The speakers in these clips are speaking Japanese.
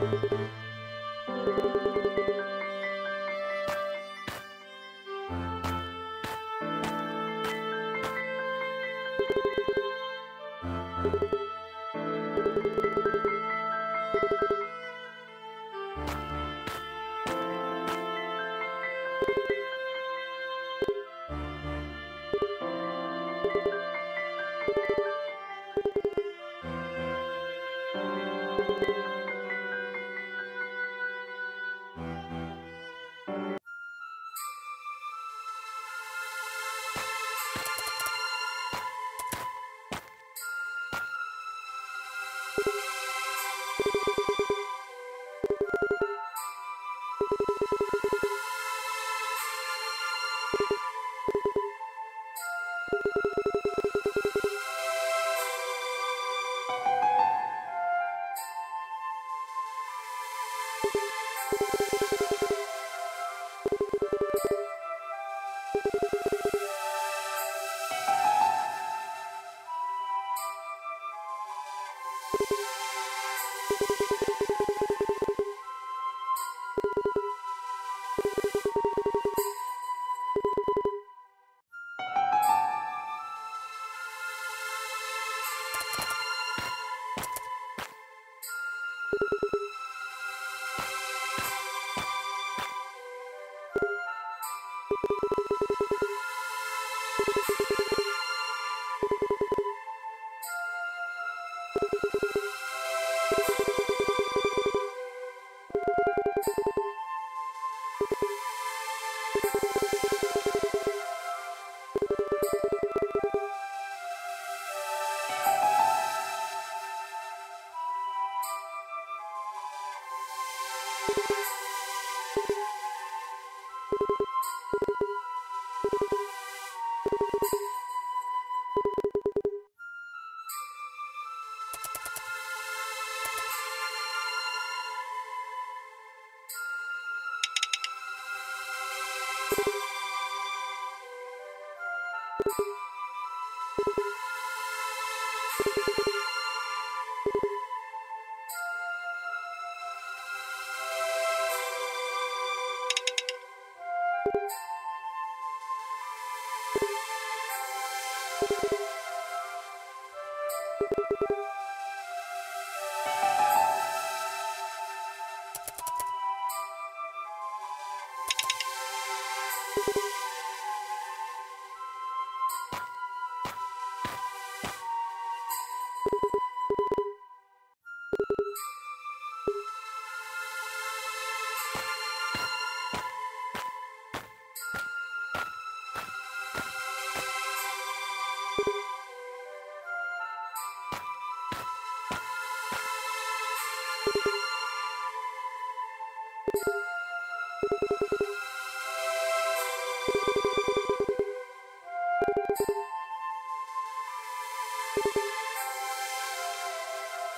you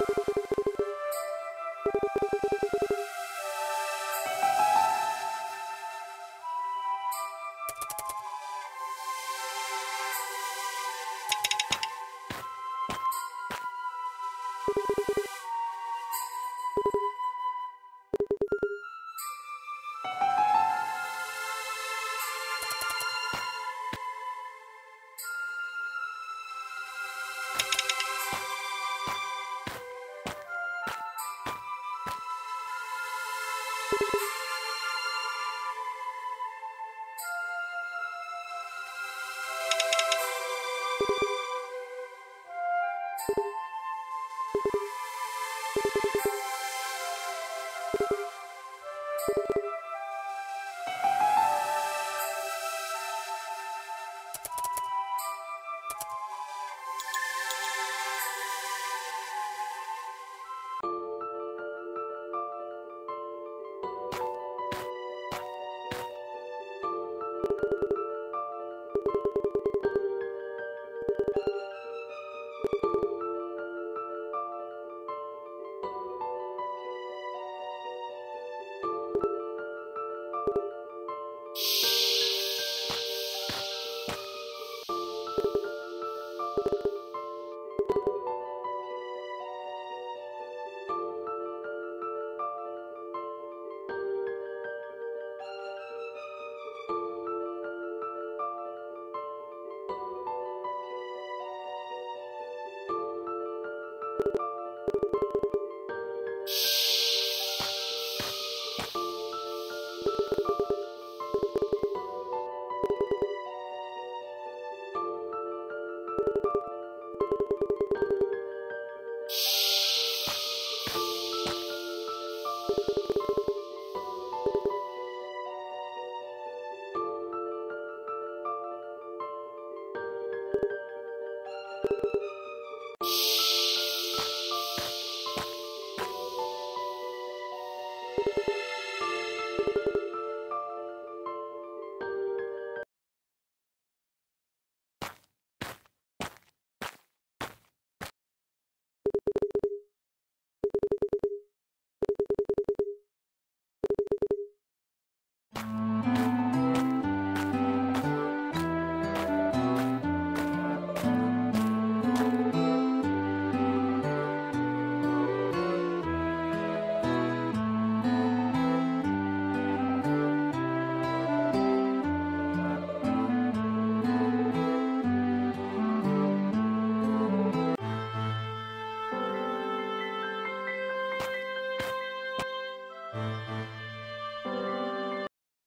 you